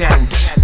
accident.